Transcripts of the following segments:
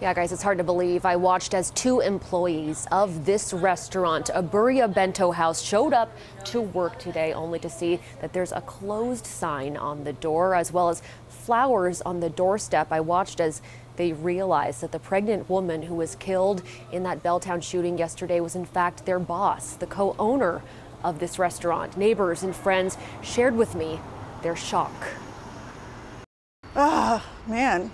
Yeah, guys, it's hard to believe. I watched as two employees of this restaurant, Aburiya Bento House, showed up to work today only to see that there's a closed sign on the door as well as flowers on the doorstep. I watched as they realized that the pregnant woman who was killed in that Belltown shooting yesterday was in fact their boss, the co-owner of this restaurant. Neighbors and friends shared with me their shock. Ah, oh, man.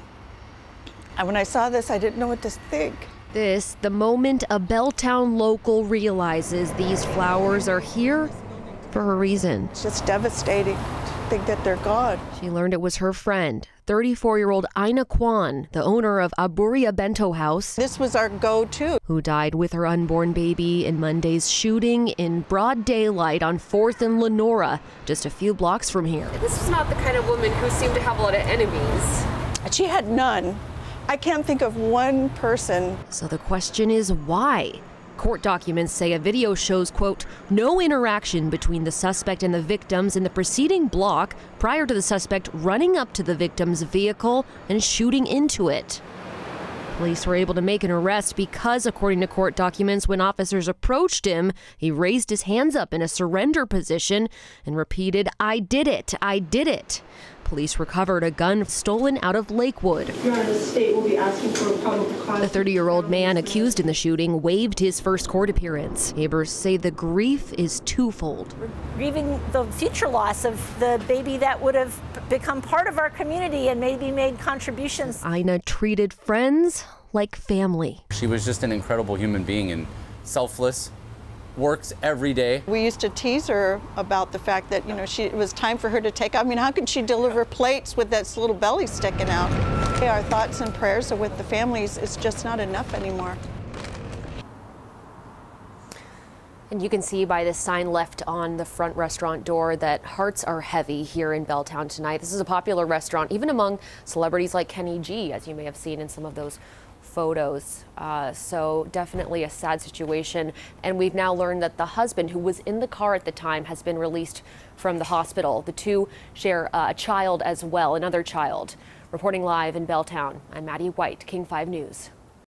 And when I saw this, I didn't know what to think. This, the moment a Belltown local realizes these flowers are here for a reason. It's just devastating to think that they're gone. She learned it was her friend, 34 year old Eina Kwon, the owner of Aburiya Bento House. This was our go to. Who died with her unborn baby in Monday's shooting in broad daylight on 4th and Lenora, just a few blocks from here. This was not the kind of woman who seemed to have a lot of enemies. She had none. I can't think of one person. So the question is why? Court documents say a video shows, quote, no interaction between the suspect and the victims in the preceding block prior to the suspect running up to the victim's vehicle and shooting into it. Police were able to make an arrest because, according to court documents, when officers approached him, he raised his hands up in a surrender position and repeated, I did it, I did it. Police recovered a gun stolen out of Lakewood. The 30 year old man accused in the shooting waived his first court appearance. Neighbors say the grief is twofold. We're grieving the future loss of the baby that would have become part of our community and maybe made contributions. Eina treated friends like family. She was just an incredible human being and selfless, works every day. We used to tease her about the fact that, you know, she, it was time for her to take, I mean, how could she deliver plates with this little belly sticking out? Okay, our thoughts and prayers are with the families. It's just not enough anymore. And you can see by the sign left on the front restaurant door that hearts are heavy here in Belltown tonight. This is a popular restaurant, even among celebrities like Kenny G, as you may have seen in some of those photos. Uh, so definitely a sad situation. And we've now learned that the husband who was in the car at the time has been released from the hospital. The two share uh, a child as well, another child. Reporting live in Belltown, I'm Maddie White, King 5 News.